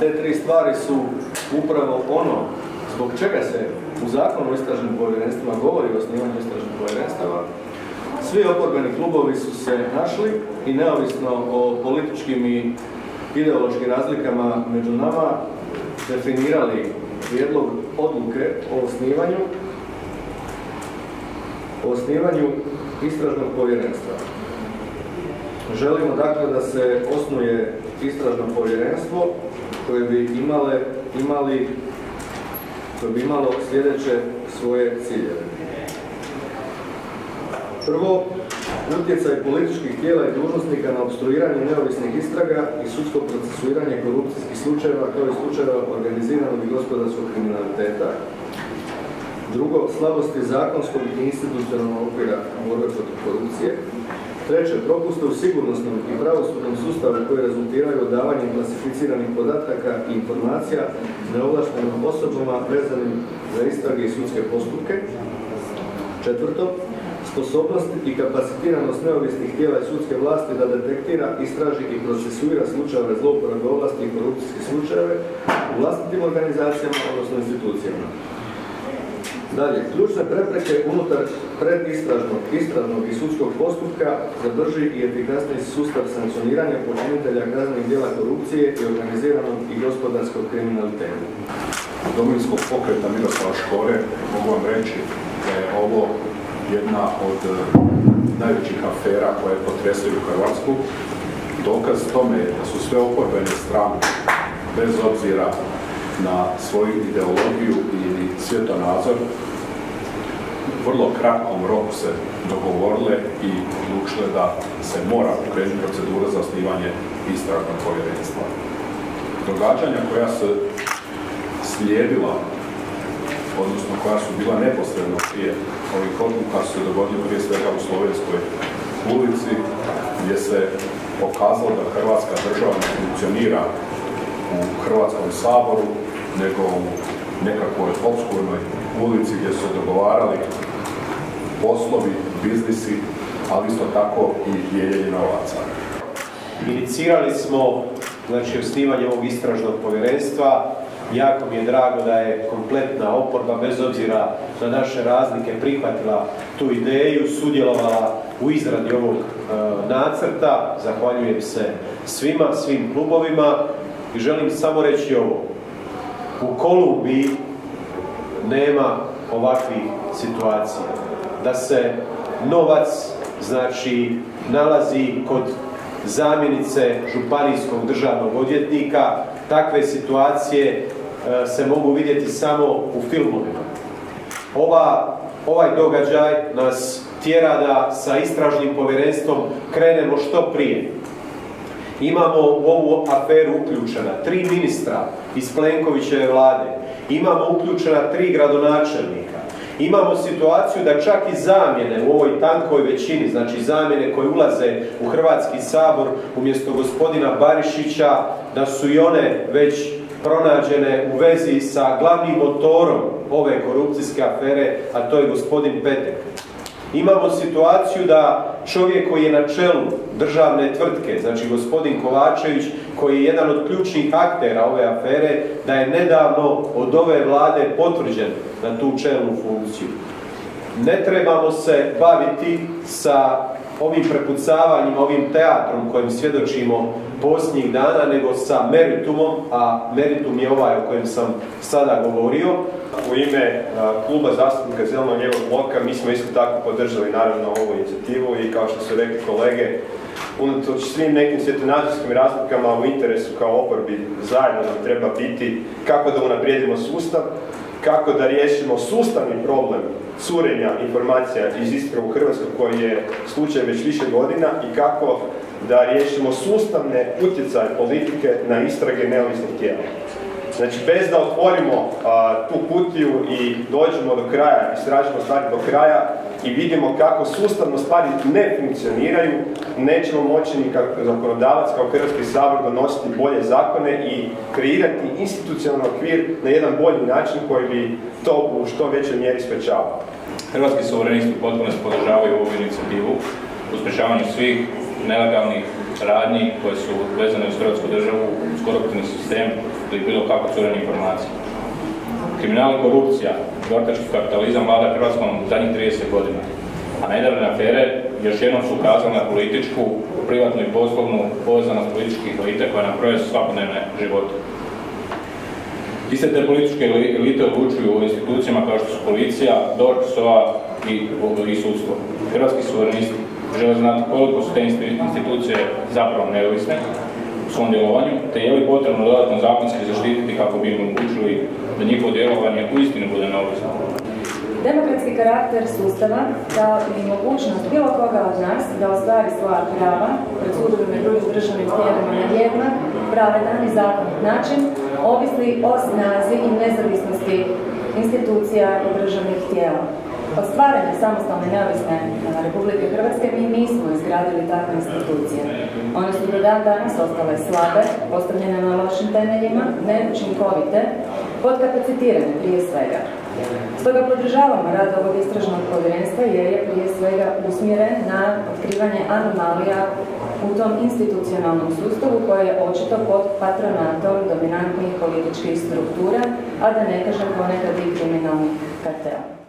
Te tri stvari su upravo ono zbog čega se u zakonu o istražnim povjerenstvima govori o osnivanju istražnih povjerenstava. Svi oporbeni klubovi su se našli i neovisno o političkim i ideološkim razlikama među nama definirali prijedlog odluke o osnivanju o osnivanju istražnog povjerenstva. Želimo dakle da se osnuje istražno povjerenstvo koje bi imale, imali koje bi imalo sljedeće svoje ciljeve. Prvo, utjecaj političkih tijela i dužnosnika na obstruiranje neovisnih istraga i sudsko procesuiranje korupcijskih slučajeva kao i slučajeva organiziranog i gospodarskog kriminaliteta. Drugo, slabosti zakonskog i institucionalnog okvira borbe protiv korupcije. Treće, propuste u sigurnosnom i pravosudnom sustavu koji rezultiraju odavanjem klasificiranih podataka i informacija neovlaštenim osobama vezanim za istrage i sudske postupke. Četvrto, sposobnost i kapacitiranost neovisnih tijela i sudske vlasti da detektira, istraži i procesuira slučajeve zlouporabe ovlasti i korupcijske slučajeve u vlastitim organizacijama, odnosno institucijama. Dalje, ključne prepreke unutar predistražnog, istražnog i sudskog postupka za brži i efikasniji sustav sankcioniranja počinitelja kaznenih djela korupcije i organiziranog i gospodarskog kriminaliteta. Domovinskog pokreta Miroslava Škore mogu vam reći da je ovo jedna od eh, najvećih afera koje potresaju Hrvatsku. Dokaz tome je da su sve oporbene stranke, bez obzira na svoju ideologiju ili svjetonazor, vrlo kratkom roku se dogovorile i odlučile da se mora pokrenuti procedura za osnivanje istražnog povjerenstva. Događanja koja se slijedila, odnosno koja su bila neposredno prije ovih odluka su se dogodili prije svega u Slovenskoj ulici, gdje se pokazalo da Hrvatska država ne funkcionira u Hrvatskom saboru, nego u nekakvoj obskurnoj ulici gdje su dogovarali poslovi, biznisi, ali isto tako i dijeljenje novaca. Inicirali smo znači, osnivanje ovog istražnog povjerenstva. Jako mi je drago da je kompletna oporba, bez obzira na naše razlike, prihvatila tu ideju, sudjelovala u izradi ovog e, nacrta. Zahvaljujem se svima, svim klubovima i želim samo reći ovo. U Kolumbiji nema ovakvih situacija. Da se novac znači nalazi kod zamjenice županijskog državnog odvjetnika. Takve situacije e, se mogu vidjeti samo u filmovima. Ova, ovaj događaj nas tjera da sa istražnim povjerenstvom krenemo što prije. Imamo u ovu aferu uključena tri ministra iz Plenkovićeve vlade, imamo uključena tri gradonačelnika, imamo situaciju da čak i zamjene u ovoj tankoj većini, znači zamjene koje ulaze u Hrvatski sabor umjesto gospodina Barišića, da su i one već pronađene u vezi sa glavnim motorom ove korupcijske afere, a to je gospodin Petek. Imamo situaciju da čovjek koji je na čelu državne tvrtke, znači gospodin Kovačević, koji je jedan od ključnih aktera ove afere, da je nedavno od ove vlade potvrđen na tu čelnu funkciju. Ne trebamo se baviti sa ovim prepucavanjima, ovim teatrom kojim svjedočimo posljednjih dana, nego sa meritumom, a meritum je ovaj o kojem sam sada govorio. U ime kluba zastupnika Zelenog ljevog bloka mi smo isto tako podržali naravno ovu inicijativu i kao što su rekli kolege, unatoč svim nekim svjetonazorskim razlikama u interesu kao oporbi zajedno nam treba biti kako da unaprijedimo sustav, kako da riješimo sustavni problem curenja informacija iz istraga u Hrvatskoj koji je slučaj već više godina i kako da riješimo sustavne utjecaje politike na istrage neovisnih tijela. Znači, bez da otvorimo tu kutiju i dođemo do kraja, istražimo stvari do kraja i vidimo kako sustavno stvari ne funkcioniraju, nećemo moći ni kao zakonodavac, kao Hrvatski sabor donositi bolje zakone i kreirati institucionalni okvir na jedan bolji način koji bi to u što većoj mjeri sprečavao. Hrvatski suverenisti potpuno podržavaju ovu inicijativu u svih nelegalnih radnji koje su vezane uz Hrvatsku državu, uz koruptivni sistem ili bilo kako curenje informacija. Kriminal korupcija, gortački kapitalizam vlada Hrvatskom zadnjih 30 godina, a nedavne afere još jednom su ukazali na političku, privatnu i poslovnu povezanost političkih elite koja nam kroje svakodnevne živote. Iste te političke elite odlučuju u institucijama kao što su policija, DORH, SOA i, i sudstvo. Hrvatski suverenisti žele znati koliko su te institucije zapravo neovisne u svom djelovanju, te je li potrebno dodatno zakonski zaštititi kako bi im omogućili da njihovo djelovanje uistinu bude neovisno. Demokratski karakter sustava kao i mogućnost bilo koga od nas da ostvari svoja prava pred sudovima i drugim državnim tijelima na jednak, pravedan i zakonit način ovisi o snazi i nezavisnosti institucija i državnih tijela. Od stvaranja samostalne neovisne Republike Hrvatske mi nismo izgradili takve institucije. One su do dan danas ostale slabe, postavljene na lošim temeljima, neučinkovite, podkapacitirane prije svega. Stoga podržavamo rad ovog istražnog povjerenstva jer je prije svega usmjeren na otkrivanje anomalija u tom institucionalnom sustavu koje je očito pod patronatom dominantnih političkih struktura, a da ne kažem ponekad i kriminalnih kartela.